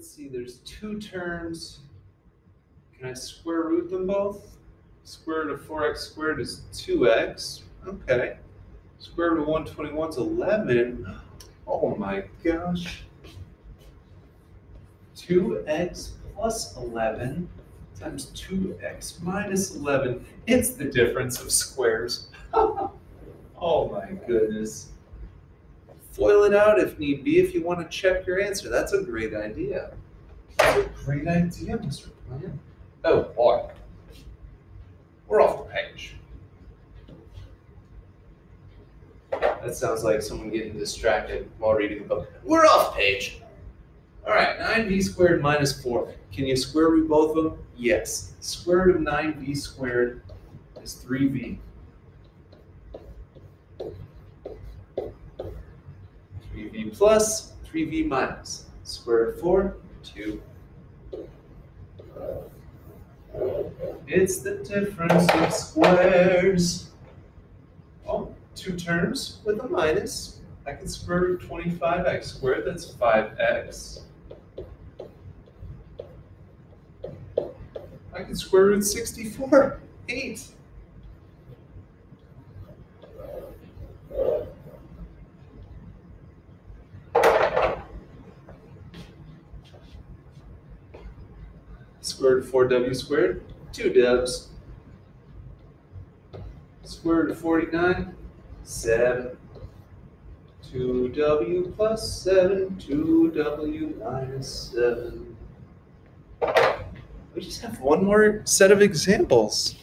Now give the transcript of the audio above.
let's see, there's two terms. Can I square root them both? Square root of 4x squared is 2x. Okay. Square root of 121 is 11. Oh my gosh. 2x plus 11 times 2x minus 11. It's the difference of squares. oh my goodness. Foil it out if need be if you want to check your answer. That's a great idea. That's a great idea, Mr. Plan. Oh boy. We're off the page. That sounds like someone getting distracted while reading the book. We're off page. All right, 9b squared minus 4. Can you square root both of them? Yes. Square root of 9b squared is 3v. 3v plus, 3v minus. Square root of 4, 2. It's the difference of squares. Oh, two terms with a minus. I can square root 25x squared, that's 5x. I can square root 64, 8. Square root of 4w squared, 2 w's. Square root of 49, 7. 2w plus 7, 2w minus 7. We just have one more set of examples.